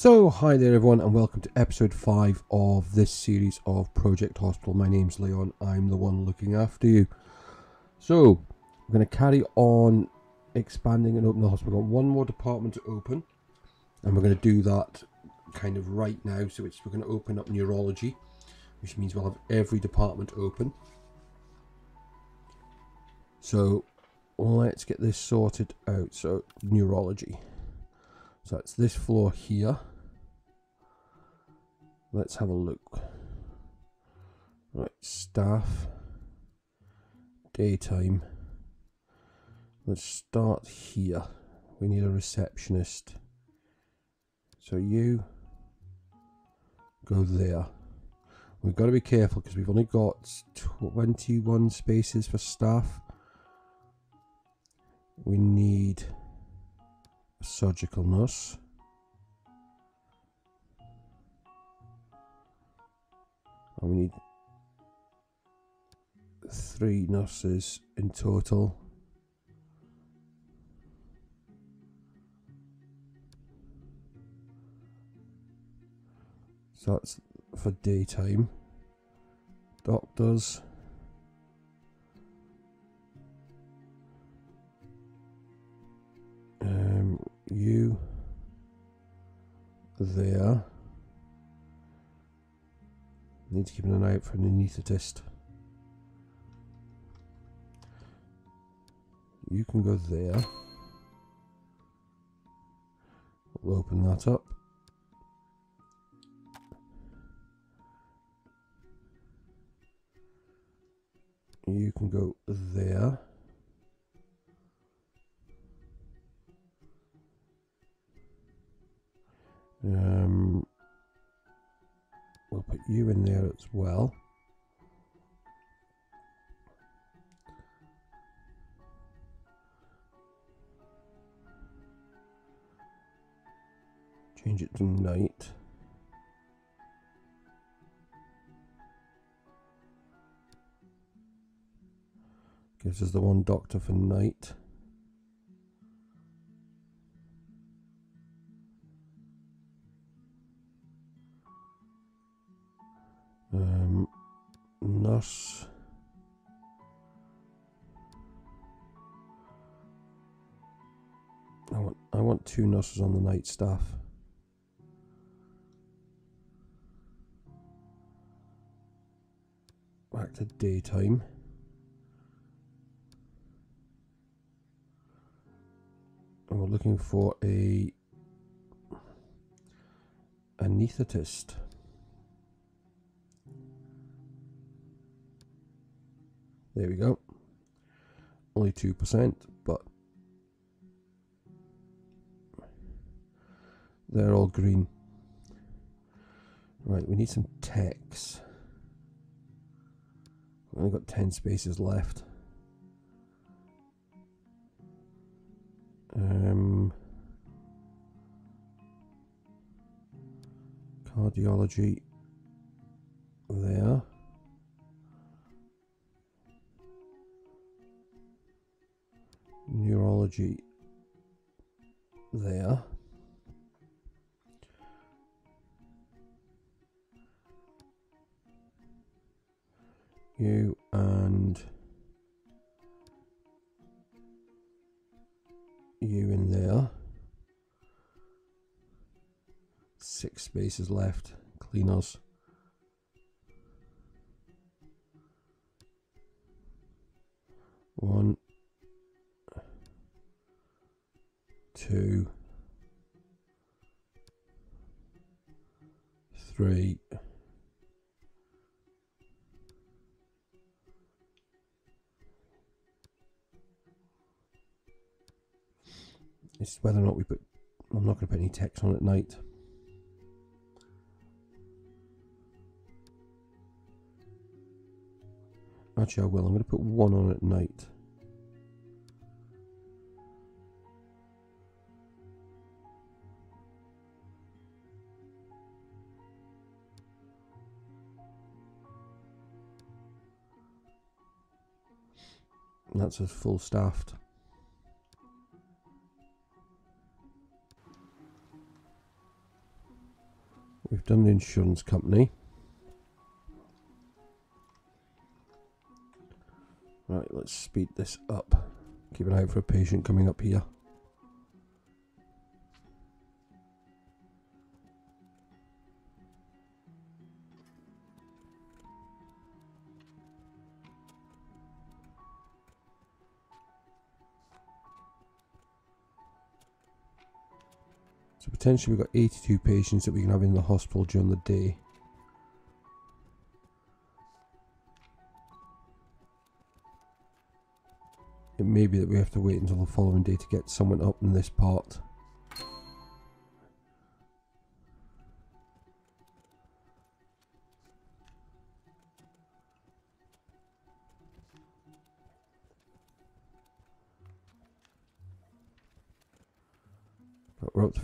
So, hi there everyone, and welcome to episode 5 of this series of Project Hospital. My name's Leon, I'm the one looking after you. So, we're going to carry on expanding and opening the hospital. We've got one more department to open, and we're going to do that kind of right now. So, it's, we're going to open up neurology, which means we'll have every department open. So, let's get this sorted out. So, neurology. So it's this floor here. Let's have a look. Right, staff, daytime. Let's start here. We need a receptionist. So you go there. We've got to be careful because we've only got 21 spaces for staff. We need a surgical nurse. And we need three nurses in total. So that's for daytime. Doctors. Um, you there. Need to keep an eye out for an anaesthetist. You can go there. We'll open that up. You can go there. Um, we'll put you in there as well. Change it to night. Gives us the one doctor for night. Um, nurse. I want I want two nurses on the night staff. Back to daytime. And we're looking for a anaesthetist. There we go. Only 2%, but they're all green. Right, we need some techs. We've only got 10 spaces left. Um, cardiology neurology there. You and you in there. Six spaces left. Cleaners. One, two, three, it's whether or not we put, I'm not going to put any text on at night. Actually I will, I'm going to put one on at night. That's as full staffed. We've done the insurance company. Right, let's speed this up. Keep an eye out for a patient coming up here. Potentially we've got 82 patients that we can have in the hospital during the day. It may be that we have to wait until the following day to get someone up in this part.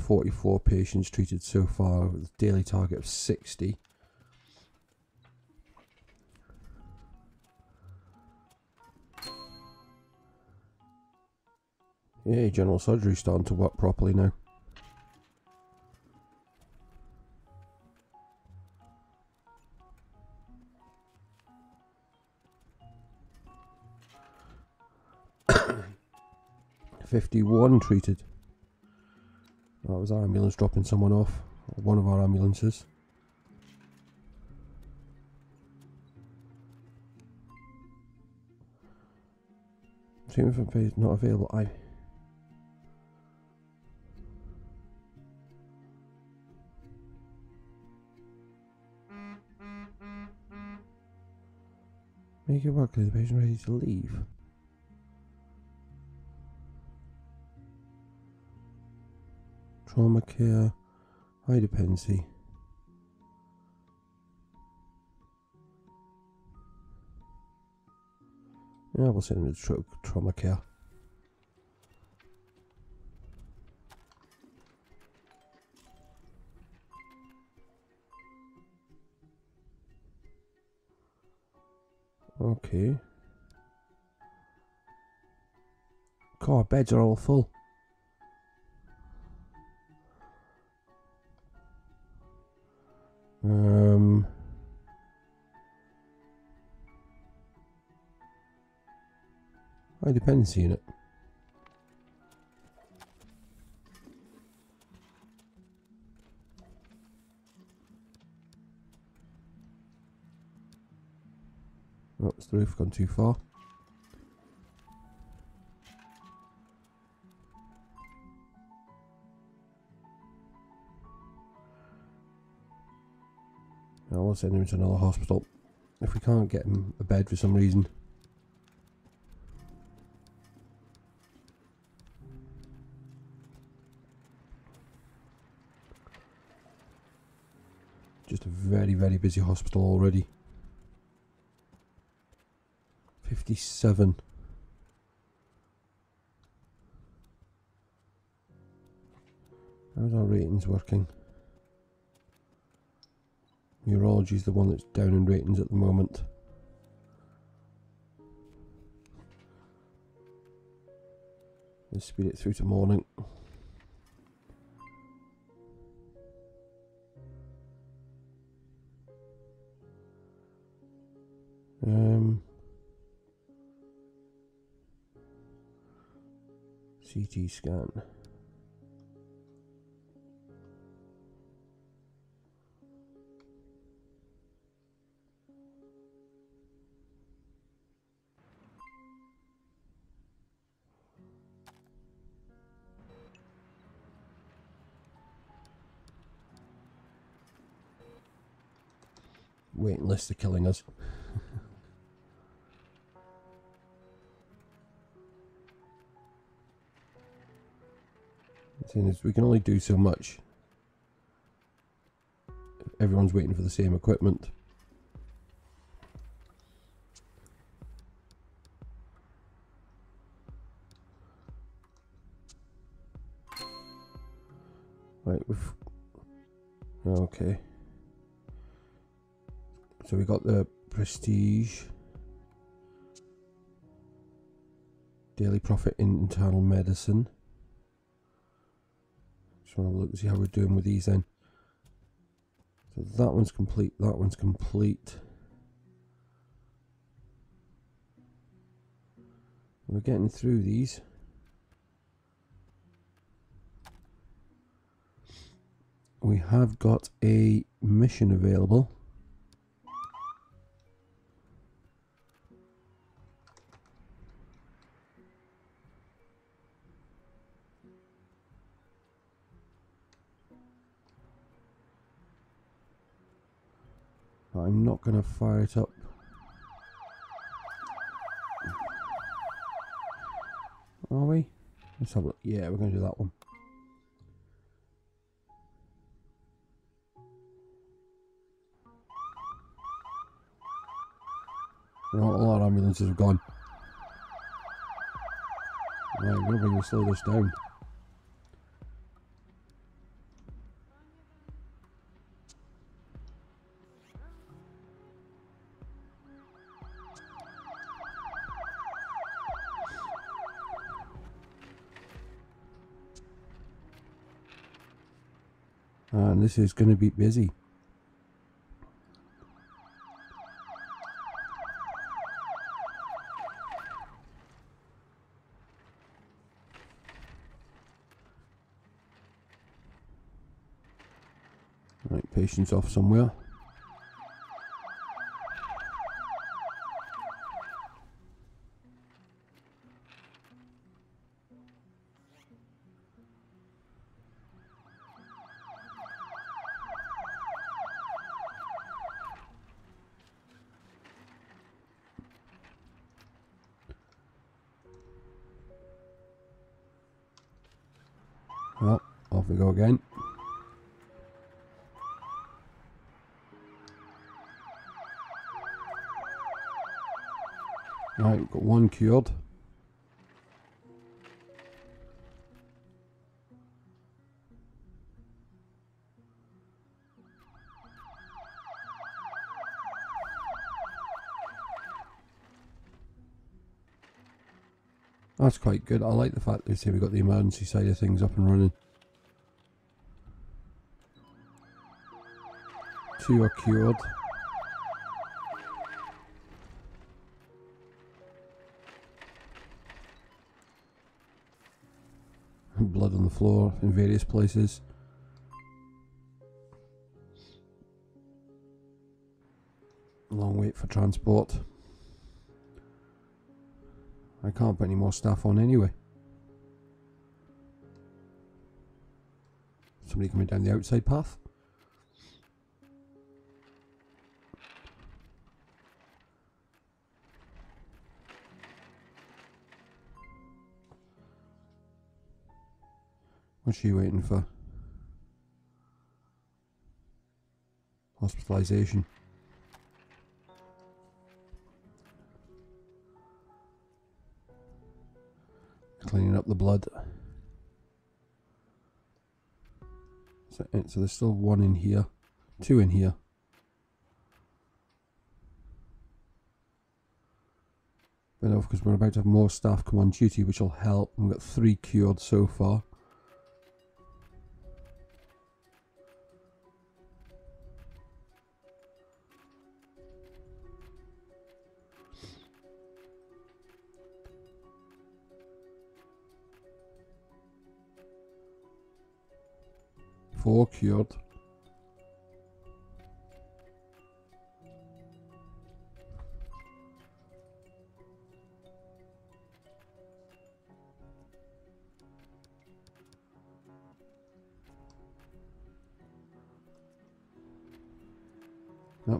44 patients treated so far with a daily target of 60. Yeah, general surgery starting to work properly now. Fifty-one treated. That was our ambulance dropping someone off. One of our ambulances. Treatment for not available. I. Make it work. Is the patient ready to leave? Trauma care, high dependency. Yeah, we'll send him to tra trauma care. Okay. God, beds are all full. High dependency unit. Oh, it's the roof gone too far. I will send him to another hospital if we can't get him a bed for some reason. Busy hospital already. 57. How's our ratings working? Neurology is the one that's down in ratings at the moment. Let's speed it through to morning. Um, CT scan. Wait waiting list are killing us. As we can only do so much. Everyone's waiting for the same equipment. Right, we've... Okay. So we got the Prestige. Daily profit in internal medicine. Want to look and see how we're doing with these then. So that one's complete, that one's complete. We're getting through these. We have got a mission available. To fire it up. Are we? Let's have a look. Yeah, we're to do that one. Not a lot of ambulances have gone. Right, we're to slow this down. This is going to be busy. Right, patients off somewhere. Cured. That's quite good. I like the fact that say we got the emergency side of things up and running. Two are cured. Floor in various places. Long wait for transport. I can't put any more staff on anyway. Somebody coming down the outside path. What's she waiting for? Hospitalisation. cleaning up the blood. So, eh, so there's still one in here, two in here. But no, because we're about to have more staff come on duty, which will help. We've got three cured so far. Oh,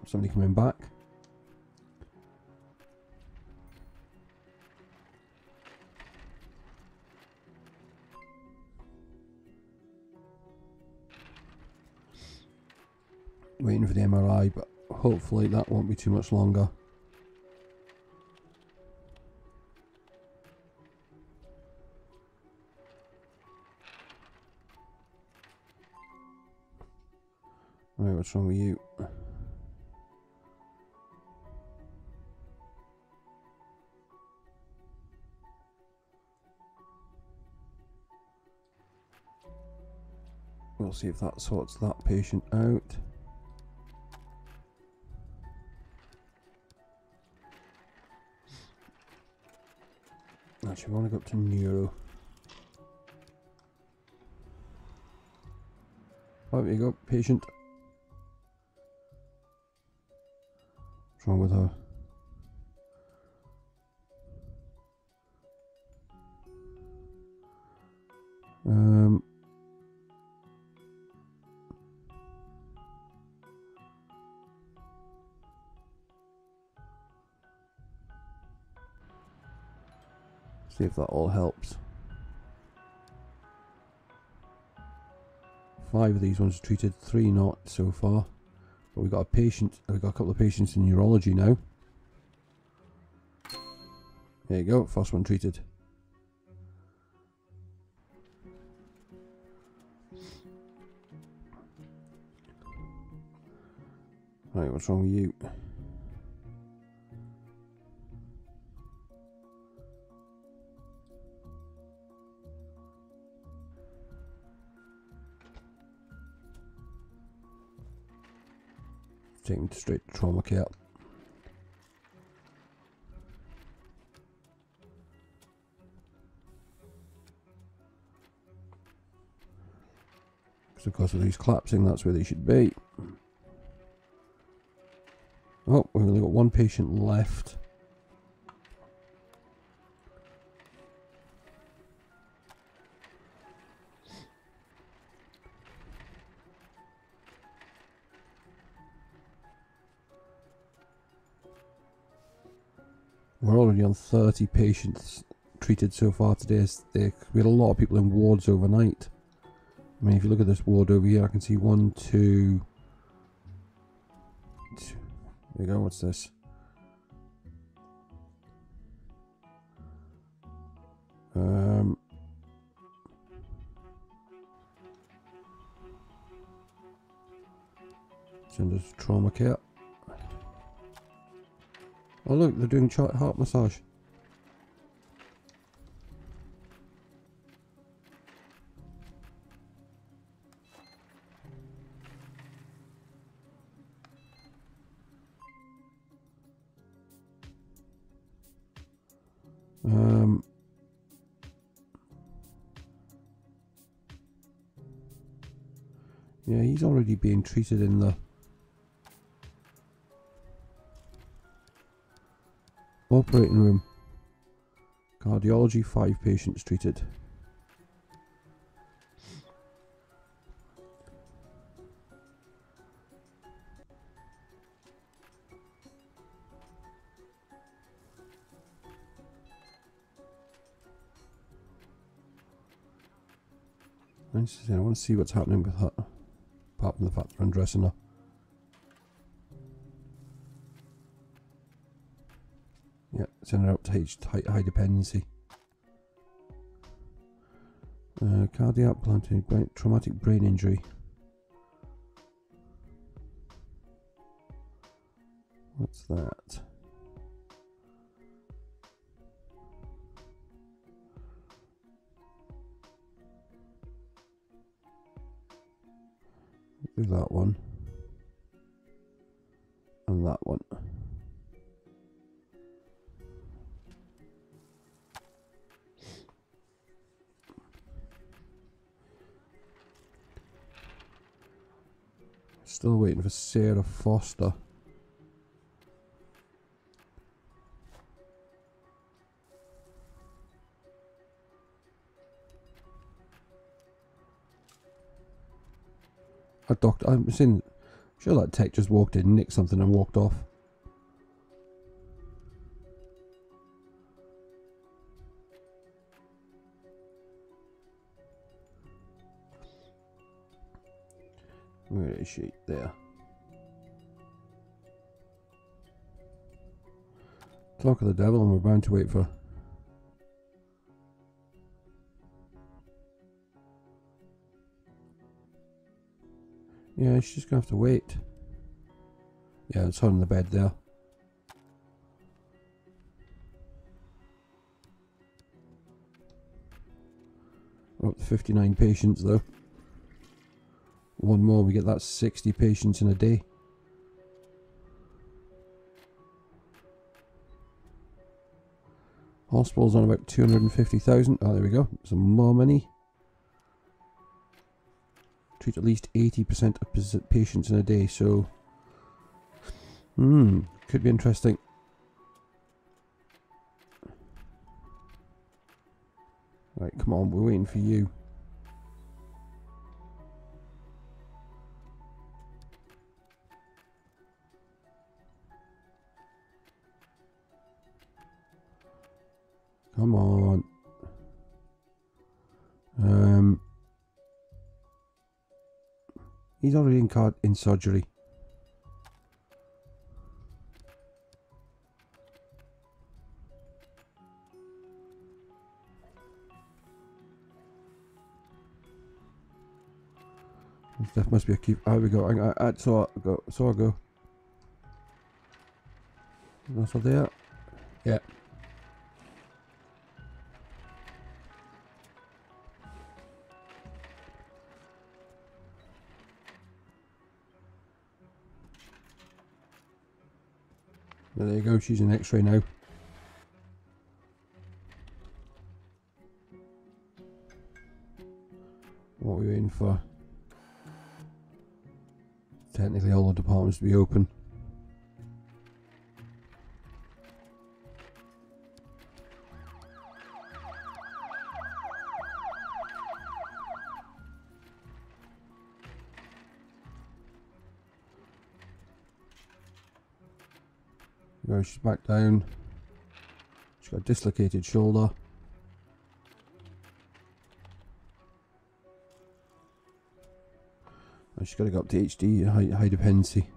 somebody coming back. Waiting for the MRI, but hopefully that won't be too much longer. Right, what's wrong with you? We'll see if that sorts that patient out. Actually, we want to go up to neuro. Oh, there you go, patient. What's wrong with her? If that all helps. Five of these ones treated, three not so far. But we've got a patient, we've got a couple of patients in neurology now. There you go, first one treated. Right, what's wrong with you? Him straight to trauma care. Because of these collapsing, that's where they should be. Oh, we've only got one patient left. We're already on 30 patients treated so far today. We had a lot of people in wards overnight. I mean, if you look at this ward over here, I can see one, two, two. There you go, what's this? Um, us trauma care. Oh look, they're doing heart massage. Um, yeah, he's already being treated in the Operating room. Cardiology, five patients treated. I want to see what's happening with her, apart from the fact they're undressing her. Send her up to H high dependency. Uh, cardiac planting, brain, traumatic brain injury. What's that? Do that one. And that one. Still waiting for Sarah Foster. A doctor, I'm saying, sure that tech just walked in, nicked something and walked off. Where is she? There. Clock of the devil and we're bound to wait for Yeah, she's just gonna have to wait. Yeah, it's on the bed there. We're up to 59 patients though. One more, we get that 60 patients in a day. Hospital's on about 250,000. Oh, there we go. Some more money. Treat at least 80% of patients in a day, so... Hmm, could be interesting. Right, come on, we're waiting for you. He's already in card in surgery. That must be a keep. There we go. I, I, I saw I go. Saw I go. That's all there. Yeah. There you go, she's an x-ray now. What are we waiting for? Technically all the departments to be open. She's back down. She's got a dislocated shoulder. And she's got to go up to HD high, high dependency.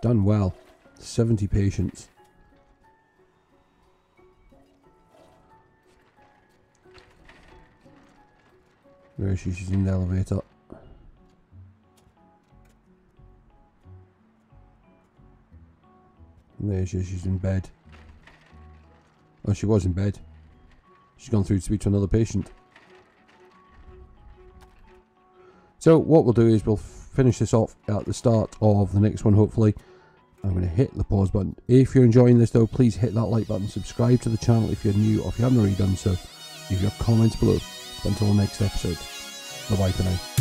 Done well. 70 patients. Where is she? She's in the elevator. There she is, she's in bed. Oh, she was in bed. She's gone through to speak to another patient. So what we'll do is we'll finish this off at the start of the next one, hopefully. I'm going to hit the pause button. If you're enjoying this though, please hit that like button, subscribe to the channel if you're new or if you haven't already done so. Leave your comments below. But until the next episode, bye bye for now.